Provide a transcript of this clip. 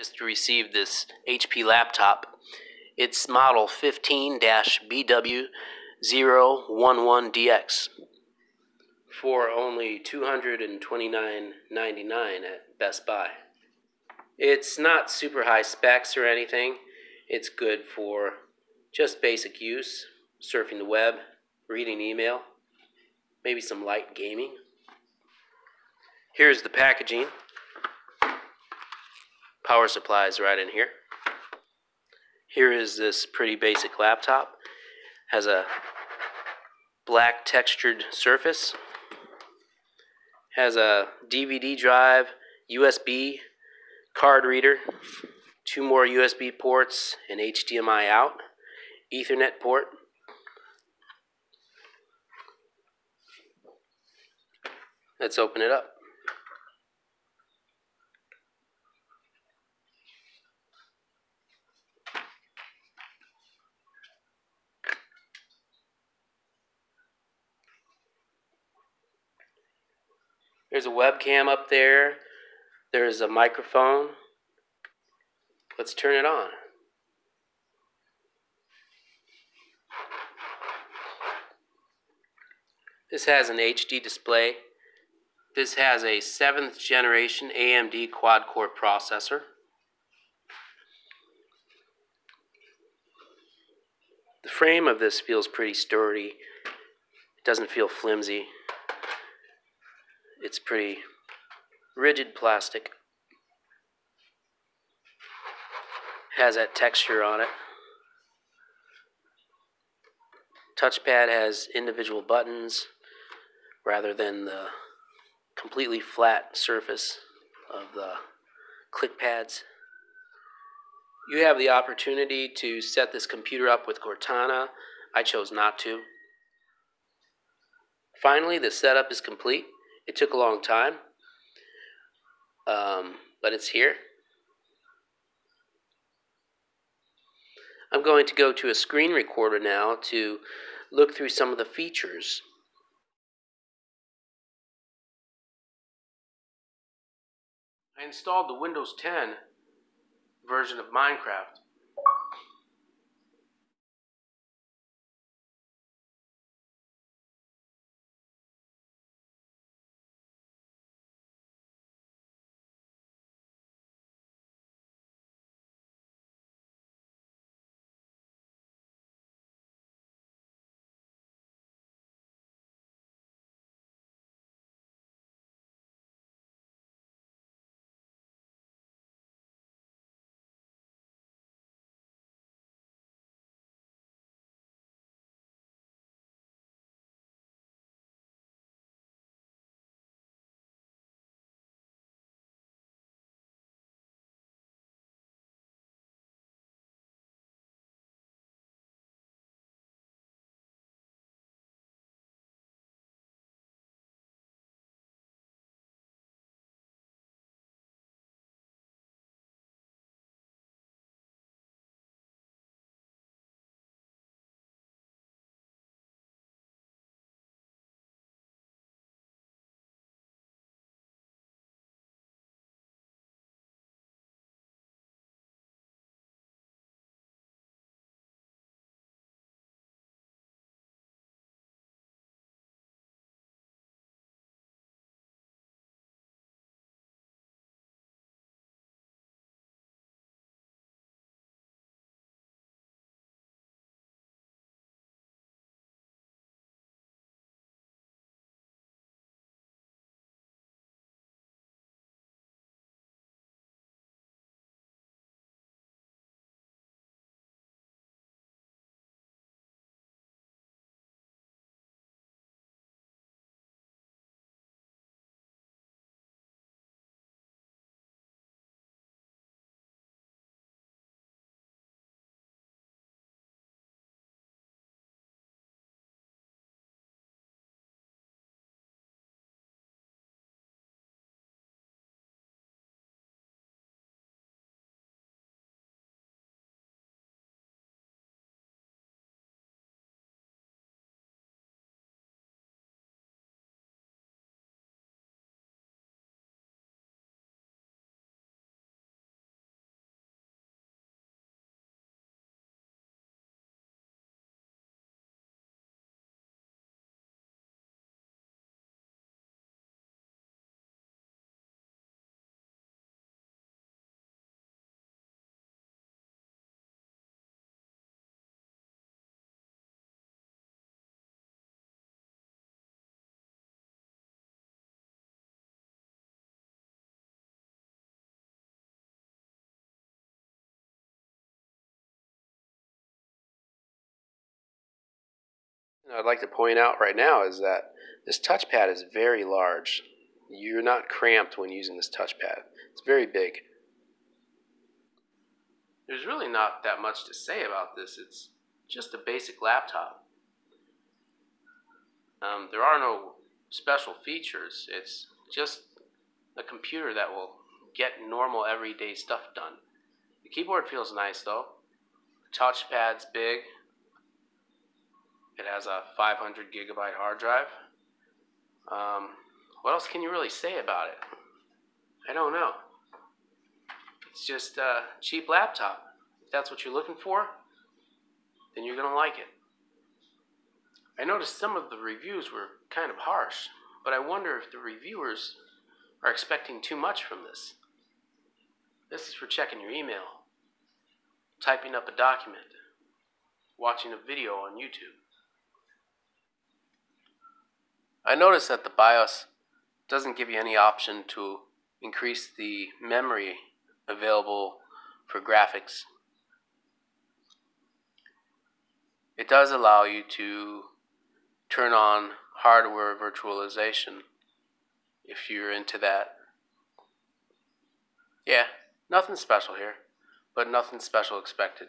just received this HP laptop. It's model 15-BW011DX for only $229.99 at Best Buy. It's not super high specs or anything. It's good for just basic use, surfing the web, reading email, maybe some light gaming. Here's the packaging. Power supply is right in here. Here is this pretty basic laptop. Has a black textured surface. Has a DVD drive, USB card reader, two more USB ports, and HDMI out, Ethernet port. Let's open it up. There's a webcam up there. There's a microphone. Let's turn it on. This has an HD display. This has a 7th generation AMD quad core processor. The frame of this feels pretty sturdy. It doesn't feel flimsy. It's pretty rigid plastic. Has that texture on it. Touchpad has individual buttons rather than the completely flat surface of the click pads. You have the opportunity to set this computer up with Cortana. I chose not to. Finally, the setup is complete. It took a long time, um, but it's here. I'm going to go to a screen recorder now to look through some of the features. I installed the Windows 10 version of Minecraft. I'd like to point out right now is that this touchpad is very large. You're not cramped when using this touchpad. It's very big. There's really not that much to say about this. It's just a basic laptop. Um, there are no special features. It's just a computer that will get normal everyday stuff done. The keyboard feels nice though. The touchpad's big. It has a 500 gigabyte hard drive. Um, what else can you really say about it? I don't know. It's just a cheap laptop. If that's what you're looking for, then you're going to like it. I noticed some of the reviews were kind of harsh, but I wonder if the reviewers are expecting too much from this. This is for checking your email, typing up a document, watching a video on YouTube. I noticed that the BIOS doesn't give you any option to increase the memory available for graphics. It does allow you to turn on hardware virtualization if you're into that. Yeah, nothing special here, but nothing special expected.